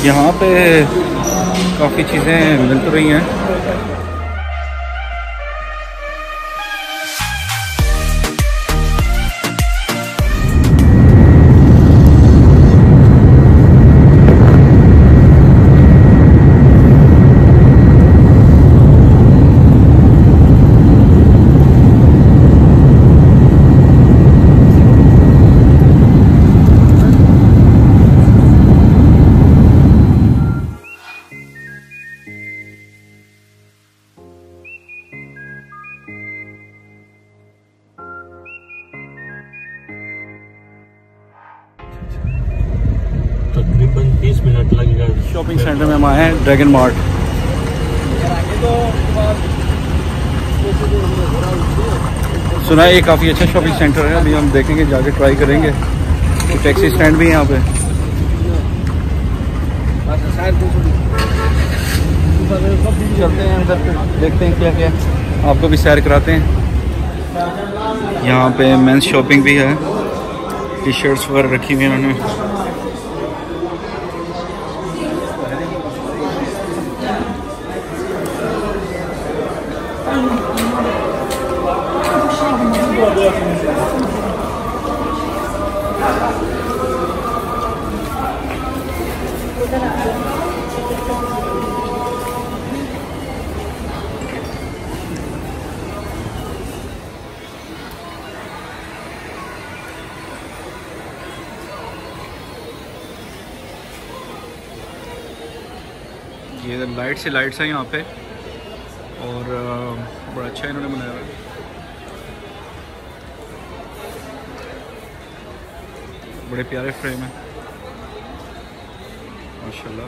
یہاں پہ کافی چیزیں مل تو رہی ہیں۔ تقریباً بیس منٹ لگے گا شاپنگ سینٹر میں ہم آئے ہیں ڈریگن مارٹ سنا یہ کافی اچھا شاپنگ سینٹر ہے۔ ابھی ہم دیکھیں گے، جا کے ٹرائی کریں گے۔ ٹیکسی اسٹینڈ بھی ہے یہاں پہ۔ چلتے ہیں اندر دیکھتے ہیں کیا کیا۔ آپ کو بھی سیر کراتے ہیں۔ یہاں پہ مینس شاپنگ بھی ہے۔ ٹی شرٹس وغیرہ رکھی ہوئی ہیں انہوں نے۔ یہ لائٹ سے لائٹس ہیں یہاں پہ۔ اور بڑا اچھا انہوں نے بنایا ہوا ہے۔ بڑے پیارے فریم ہیں۔ ماشاء اللہ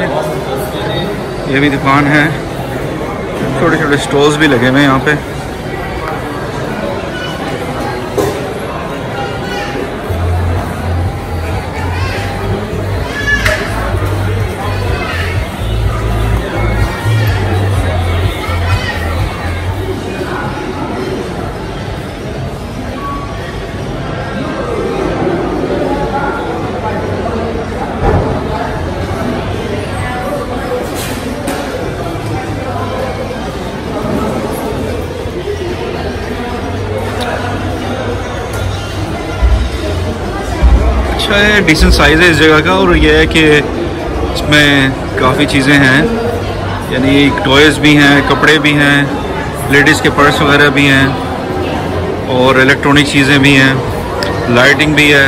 یہ بھی دکان ہے چھوٹے چھوٹے سٹالز بھی لگے ہوئے ہیں یہاں پہ۔ اچھا ہے ڈیسنٹ سائز ہے اس جگہ کا اور یہ ہے کہ اس میں کافی چیزیں ہیں۔ یعنی ٹوائز بھی ہیں، کپڑے بھی ہیں لیڈیز کے پرس وغیرہ بھی ہیں اور الیکٹرانک چیزیں بھی ہیں۔ لائٹنگ بھی ہے۔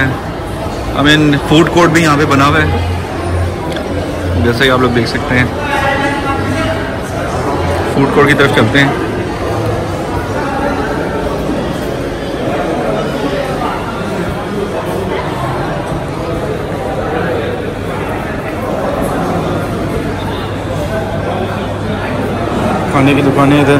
آئی مین فوڈ کورٹ بھی یہاں پہ بنا ہوا ہے۔ جیسا کہ آپ لوگ دیکھ سکتے ہیں۔ فوڈ کورٹ کی طرف چلتے ہیں۔ کھانے کی دکانیں ادھر۔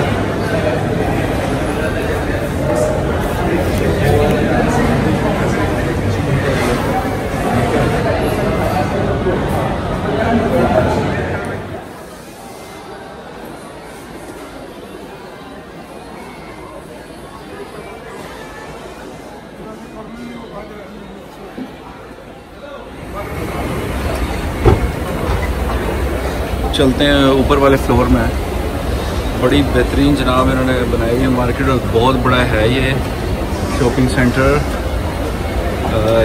چلتے ہیں اوپر والے فلور میں۔ بڑی بہترین جناب انہوں نے بنائی ہوئی مارکیٹ اور بہت بڑا ہے یہ شاپنگ سینٹر۔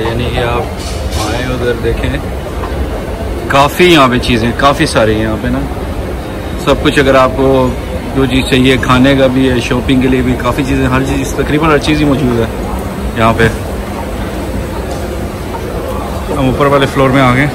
یعنی کہ آپ آئیں ادھر دیکھیں۔ کافی یہاں پہ چیزیں، کافی ساری ہیں یہاں پہ نا۔ سب کچھ اگر آپ کو جو چیز چاہیے، کھانے کا بھی ہے، شاپنگ کے لیے بھی کافی چیزیں، ہر چیز، تقریباً ہر چیز ہی موجود ہے یہاں پہ۔ ہم اوپر والے فلور میں آ گئے